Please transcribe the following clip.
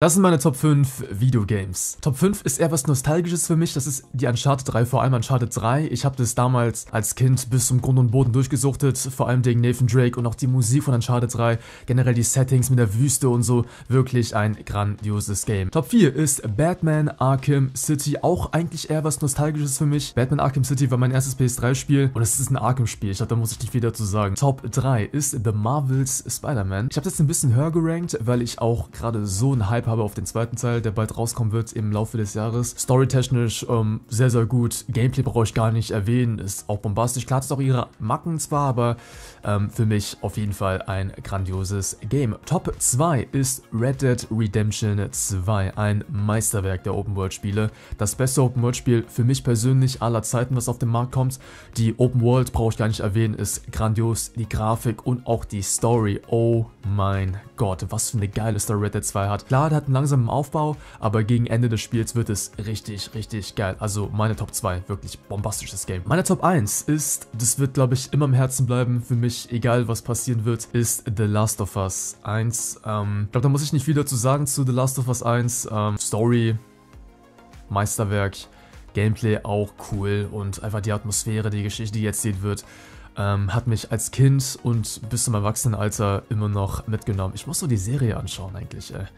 Das sind meine Top 5 Videogames. Top 5 ist eher was Nostalgisches für mich, das ist die Uncharted 3, vor allem Uncharted 3. Ich habe das damals als Kind bis zum Grund und Boden durchgesuchtet, vor allem wegen Nathan Drake und auch die Musik von Uncharted 3, generell die Settings mit der Wüste und so, wirklich ein grandioses Game. Top 4 ist Batman Arkham City, auch eigentlich eher was Nostalgisches für mich. Batman Arkham City war mein erstes PS3-Spiel und es ist ein Arkham-Spiel, ich glaube, da muss ich nicht viel dazu sagen. Top 3 ist The Marvels Spider-Man. Ich habe jetzt ein bisschen höher gerankt, weil ich auch gerade so einen Hype habe auf den zweiten Teil, der bald rauskommen wird im Laufe des Jahres. Storytechnisch ähm, sehr, sehr gut. Gameplay brauche ich gar nicht erwähnen, ist auch bombastisch. Klar, hat es auch ihre Macken zwar, aber ähm, für mich auf jeden Fall ein grandioses Game. Top 2 ist Red Dead Redemption 2, ein Meisterwerk der Open-World-Spiele. Das beste Open-World-Spiel für mich persönlich aller Zeiten, was auf den Markt kommt. Die Open-World, brauche ich gar nicht erwähnen, ist grandios. Die Grafik und auch die Story, oh mein Gott, was für eine geile Story Red Dead 2 hat. Klar, der hat einen langsamen Aufbau, aber gegen Ende des Spiels wird es richtig, richtig geil. Also meine Top 2, wirklich bombastisches Game. Meine Top 1 ist, das wird glaube ich immer im Herzen bleiben für mich, egal was passieren wird, ist The Last of Us 1. Ähm, ich glaube, da muss ich nicht viel dazu sagen zu The Last of Us 1. Ähm, Story, Meisterwerk, Gameplay auch cool und einfach die Atmosphäre, die Geschichte, die erzählt wird, ähm, hat mich als Kind und bis zum Erwachsenenalter immer noch mitgenommen. Ich muss so die Serie anschauen eigentlich, ey.